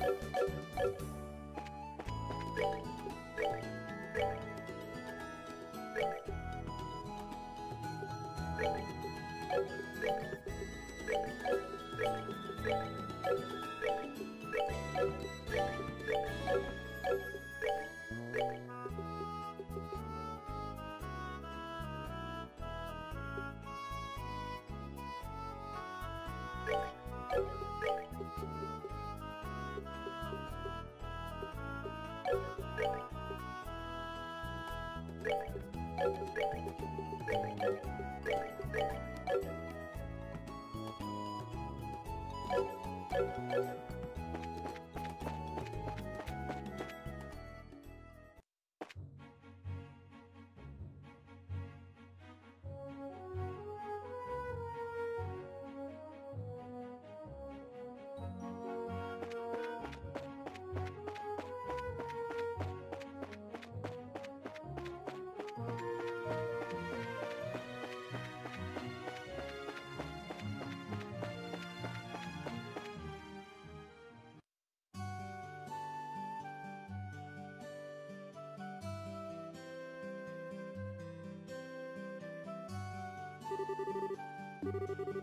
you Thank you.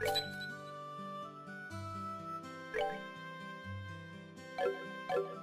Thank you.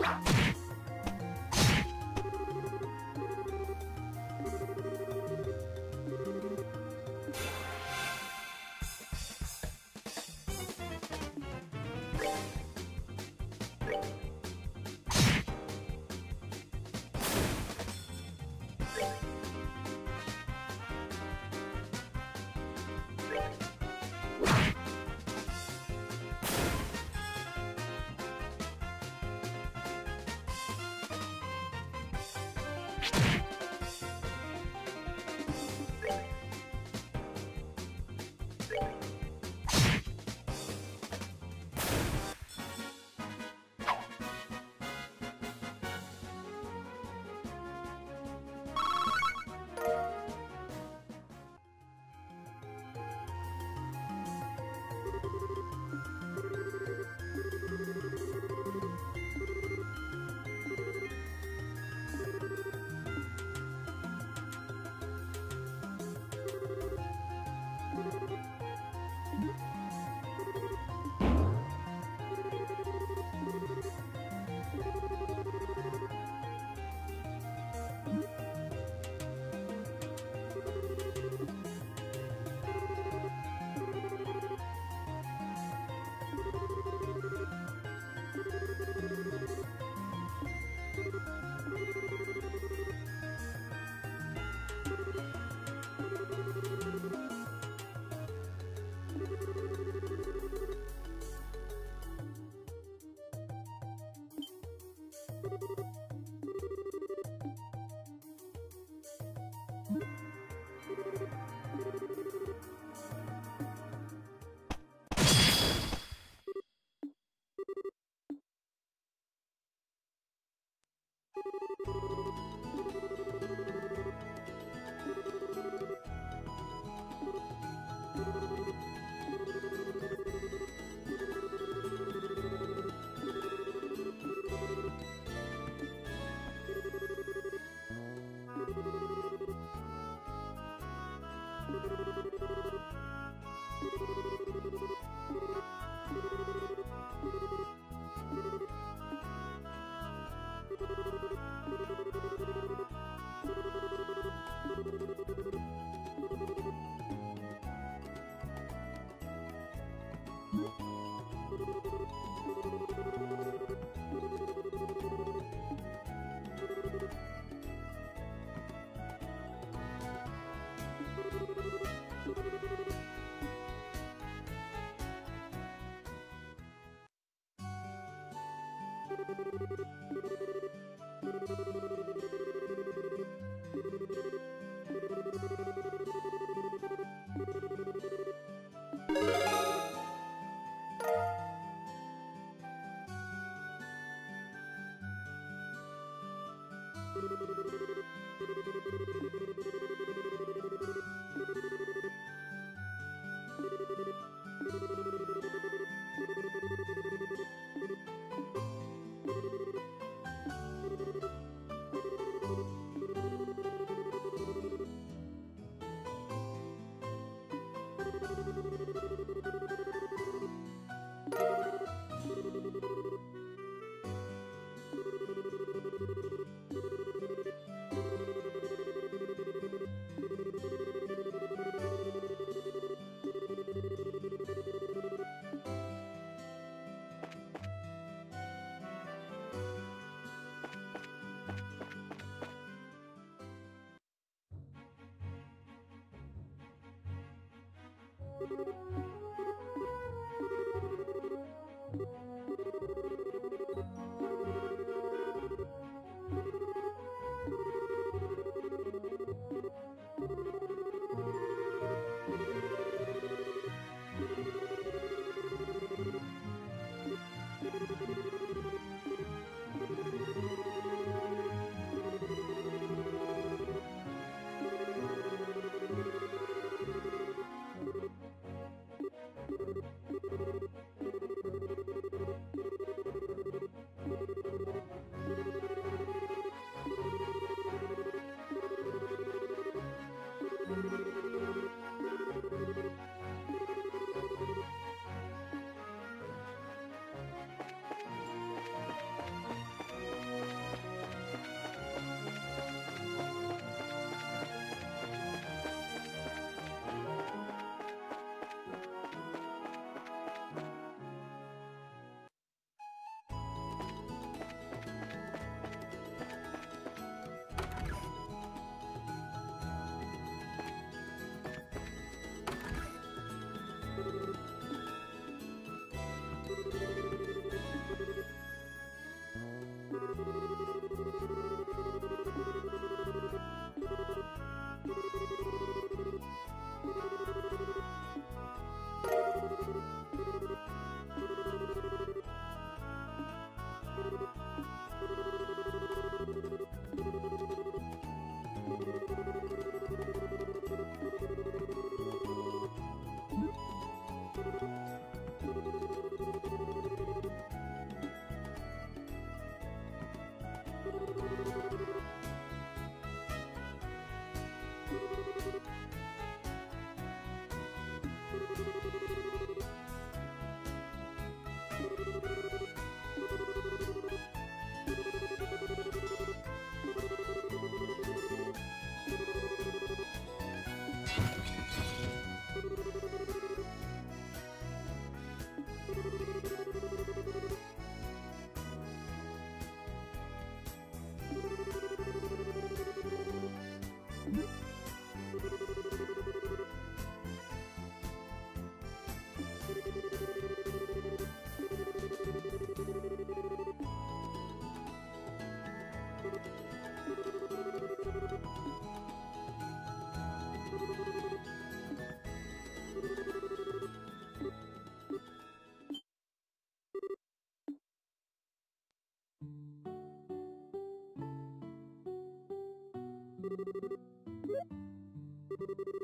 Let's go. you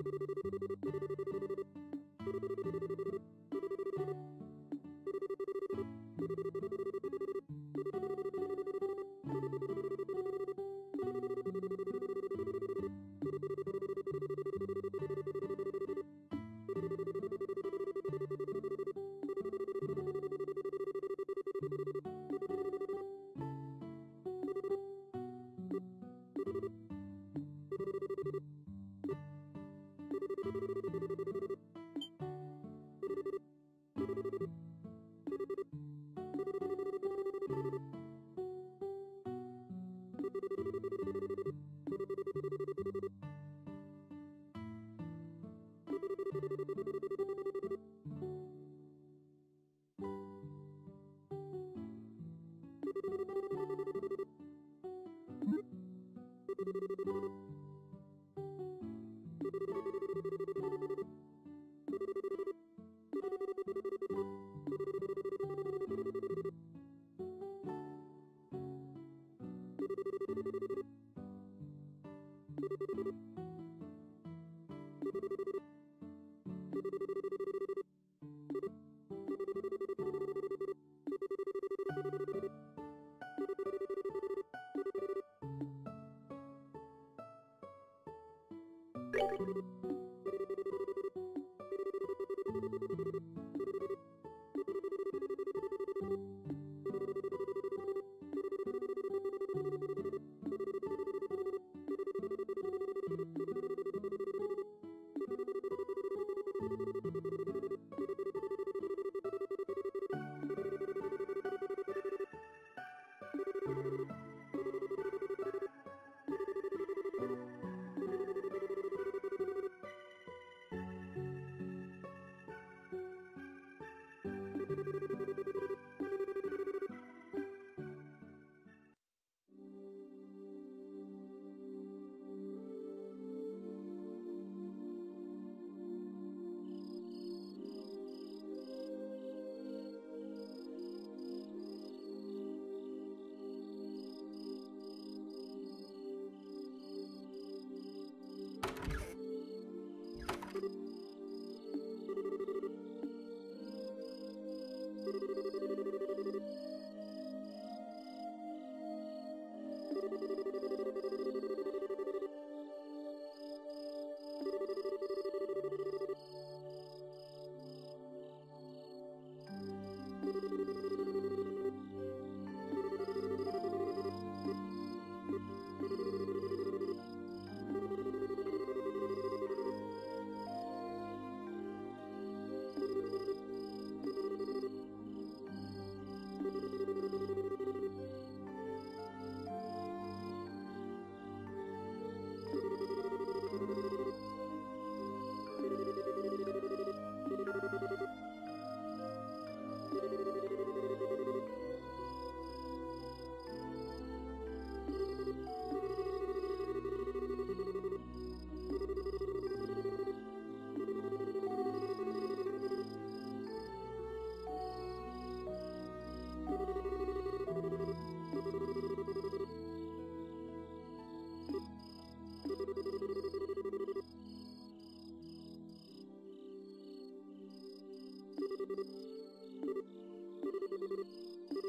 Thank you.